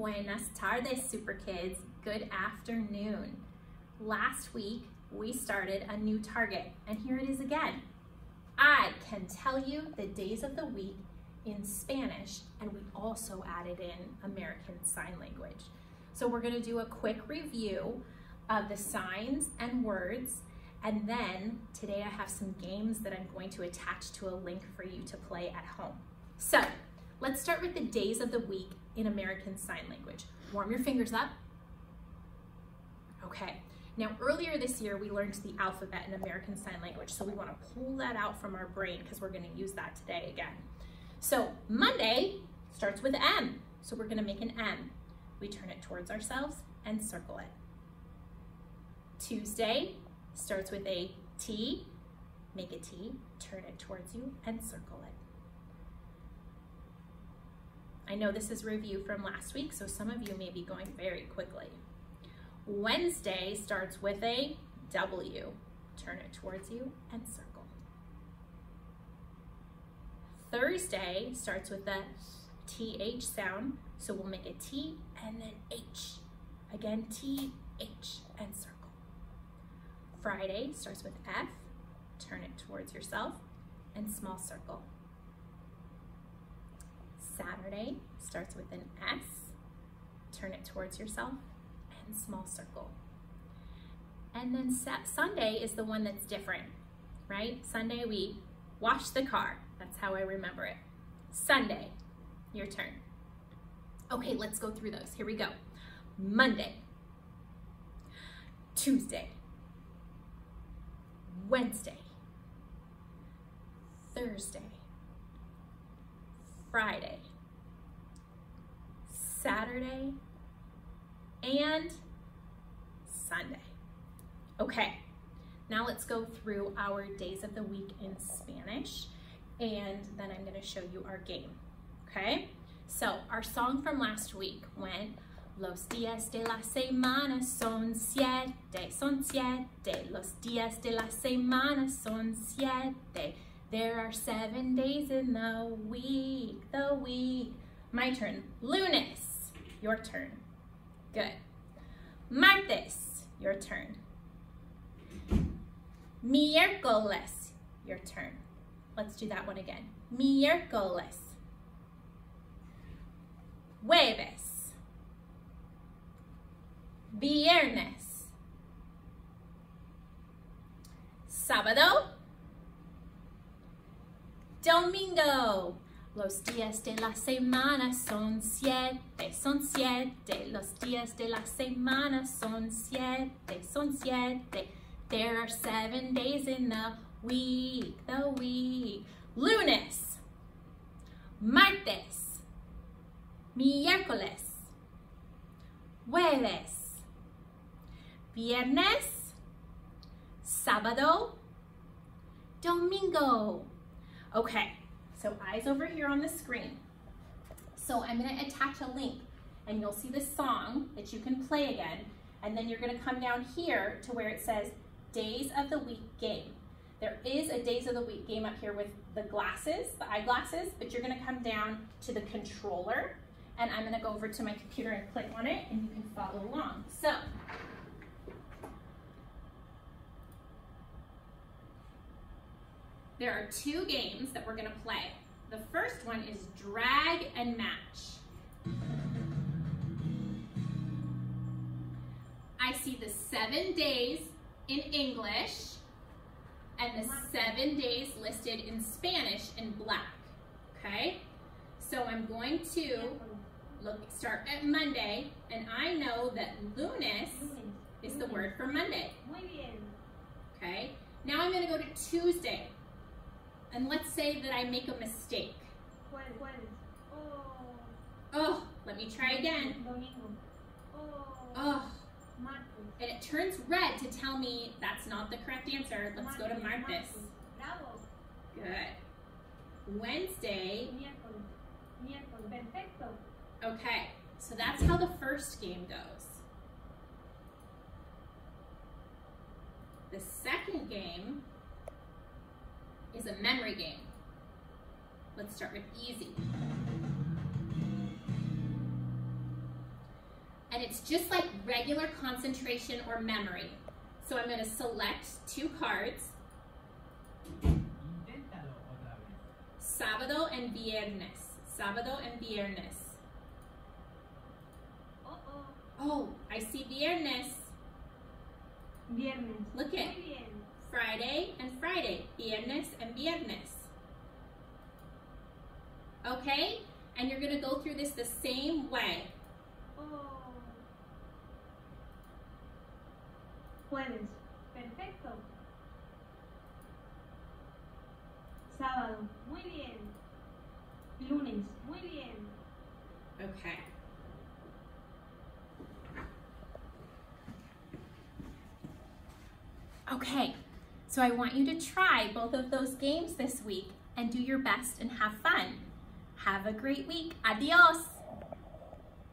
Buenas tardes, super kids. Good afternoon. Last week, we started a new target, and here it is again. I can tell you the days of the week in Spanish, and we also added in American Sign Language. So we're gonna do a quick review of the signs and words, and then today I have some games that I'm going to attach to a link for you to play at home. So let's start with the days of the week in American Sign Language. Warm your fingers up. Okay, now earlier this year we learned the alphabet in American Sign Language, so we wanna pull that out from our brain because we're gonna use that today again. So Monday starts with M, so we're gonna make an M. We turn it towards ourselves and circle it. Tuesday starts with a T, make a T, turn it towards you and circle it. I know this is review from last week, so some of you may be going very quickly. Wednesday starts with a W. Turn it towards you and circle. Thursday starts with a TH sound, so we'll make a T and then H. Again, T, H, and circle. Friday starts with F, turn it towards yourself, and small circle. Saturday starts with an S, turn it towards yourself, and small circle. And then Sunday is the one that's different, right? Sunday we wash the car. That's how I remember it. Sunday, your turn. Okay, let's go through those. Here we go. Monday, Tuesday, Wednesday, Thursday, Friday, Saturday, and Sunday. Okay, now let's go through our days of the week in Spanish, and then I'm gonna show you our game, okay? So our song from last week went, Los días de la semana son siete, son siete. Los días de la semana son siete. There are seven days in the week, the week. My turn. Lunes, your turn. Good. Martes, your turn. Miércoles, your turn. Let's do that one again. Miércoles. Jueves. Viernes. Sábado. Domingo. Los días de la semana son siete, son siete. Los días de la semana son siete, son siete. There are seven days in the week, the week. Lunes, martes, miércoles, jueves, viernes, sábado, domingo. Okay, so eyes over here on the screen. So I'm gonna attach a link and you'll see the song that you can play again. And then you're gonna come down here to where it says days of the week game. There is a days of the week game up here with the glasses, the eyeglasses, but you're gonna come down to the controller and I'm gonna go over to my computer and click on it and you can follow along. So There are two games that we're gonna play. The first one is drag and match. I see the seven days in English and the seven days listed in Spanish in black, okay? So I'm going to look, start at Monday, and I know that lunes is the word for Monday. Okay, now I'm gonna go to Tuesday. And let's say that I make a mistake. Oh, let me try again. Oh, and it turns red to tell me that's not the correct answer. Let's go to Martes. Good. Wednesday. Okay, so that's how the first game goes. The second game is a memory game. Let's start with easy. And it's just like regular concentration or memory. So I'm gonna select two cards, Inténtalo otra vez. sábado and viernes. Sábado and viernes. Oh, oh. Oh, I see viernes. Viernes. Look it. Muy bien. Friday and Friday. Viernes and viernes. Okay? And you're gonna go through this the same way. Oh. Jueves. Perfecto. Sábado. Muy bien. Lunes. Muy bien. Okay. Okay, so I want you to try both of those games this week and do your best and have fun. Have a great week. Adios.